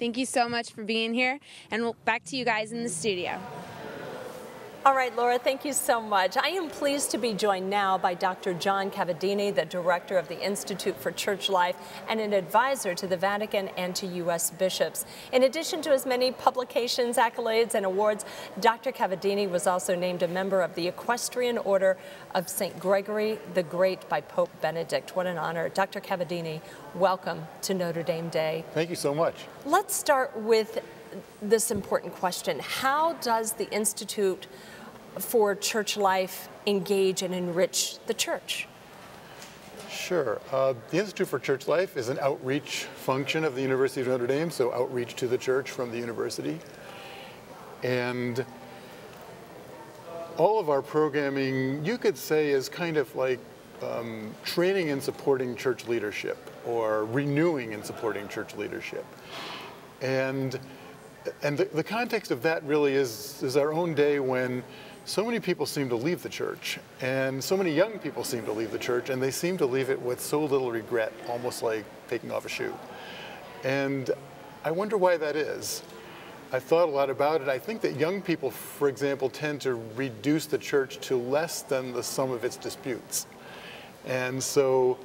Thank you so much for being here, and we'll, back to you guys in the studio. All right, Laura, thank you so much. I am pleased to be joined now by Dr. John Cavadini, the director of the Institute for Church Life and an advisor to the Vatican and to U.S. bishops. In addition to his many publications, accolades, and awards, Dr. Cavadini was also named a member of the Equestrian Order of St. Gregory the Great by Pope Benedict. What an honor. Dr. Cavadini, welcome to Notre Dame Day. Thank you so much. Let's start with this important question. How does the Institute for church life engage and enrich the church? Sure. Uh, the Institute for Church Life is an outreach function of the University of Notre Dame, so outreach to the church from the university. And all of our programming, you could say, is kind of like um, training and supporting church leadership or renewing and supporting church leadership. And, and the, the context of that really is, is our own day when so many people seem to leave the church, and so many young people seem to leave the church, and they seem to leave it with so little regret, almost like taking off a shoe. And I wonder why that is. I thought a lot about it. I think that young people, for example, tend to reduce the church to less than the sum of its disputes. And so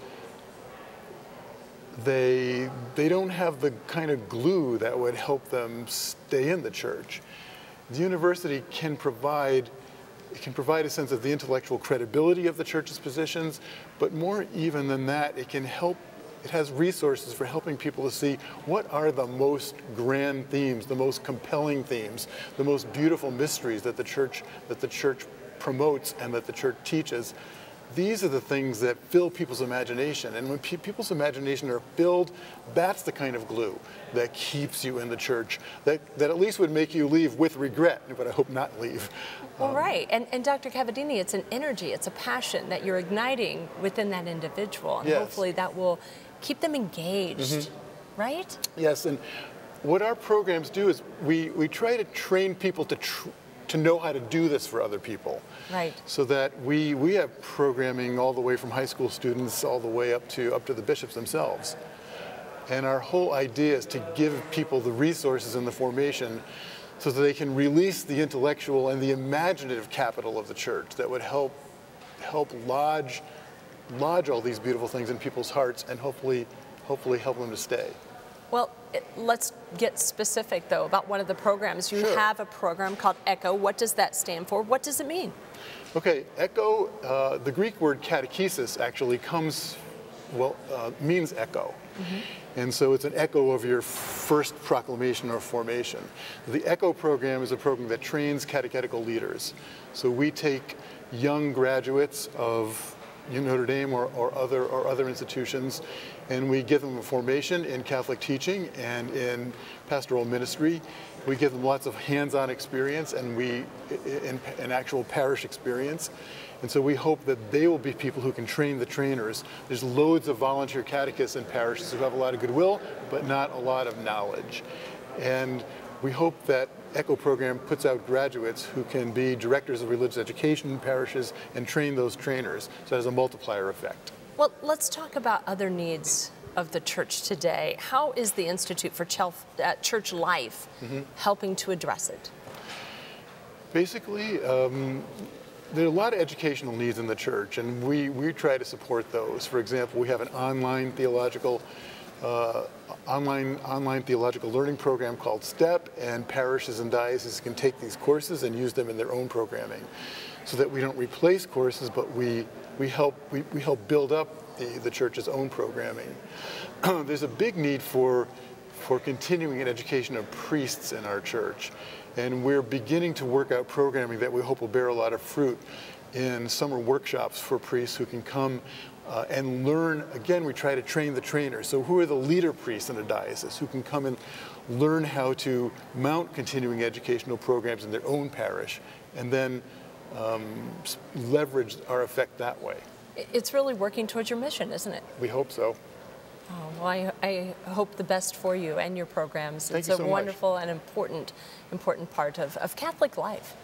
they, they don't have the kind of glue that would help them stay in the church. The university can provide it can provide a sense of the intellectual credibility of the church's positions, but more even than that, it can help it has resources for helping people to see what are the most grand themes, the most compelling themes, the most beautiful mysteries that the church that the church promotes and that the church teaches these are the things that fill people's imagination. And when pe people's imagination are filled, that's the kind of glue that keeps you in the church, that, that at least would make you leave with regret, but I hope not leave. Well, um, right. And, and Dr. Cavadini, it's an energy, it's a passion that you're igniting within that individual. And yes. hopefully that will keep them engaged, mm -hmm. right? Yes. And what our programs do is we, we try to train people to to know how to do this for other people. Right. So that we, we have programming all the way from high school students all the way up to, up to the bishops themselves. And our whole idea is to give people the resources and the formation so that they can release the intellectual and the imaginative capital of the church that would help, help lodge, lodge all these beautiful things in people's hearts and hopefully, hopefully help them to stay. Well, let's get specific though about one of the programs. You sure. have a program called ECHO. What does that stand for? What does it mean? Okay, ECHO, uh, the Greek word catechesis actually comes, well, uh, means echo. Mm -hmm. And so it's an echo of your first proclamation or formation. The ECHO program is a program that trains catechetical leaders. So we take young graduates of Notre Dame or, or, other, or other institutions, and we give them a formation in Catholic teaching and in pastoral ministry. We give them lots of hands-on experience and we, in, in actual parish experience. And so we hope that they will be people who can train the trainers. There's loads of volunteer catechists in parishes who have a lot of goodwill, but not a lot of knowledge. And we hope that ECHO program puts out graduates who can be directors of religious education in parishes and train those trainers. So it has a multiplier effect. Well, let's talk about other needs of the church today. How is the Institute for uh, Church Life mm -hmm. helping to address it? Basically, um, there are a lot of educational needs in the church, and we, we try to support those. For example, we have an online theological uh, online, online theological learning program called STEP, and parishes and dioceses can take these courses and use them in their own programming. So that we don't replace courses, but we, we, help, we, we help build up the, the church's own programming. There's a big need for, for continuing an education of priests in our church, and we're beginning to work out programming that we hope will bear a lot of fruit in summer workshops for priests who can come uh, and learn, again, we try to train the trainers. So who are the leader priests in a diocese who can come and learn how to mount continuing educational programs in their own parish and then um, leverage our effect that way. It's really working towards your mission, isn't it? We hope so. Oh, well, I, I, hope the best for you and your programs. Thank it's you a so wonderful much. and important, important part of, of Catholic life.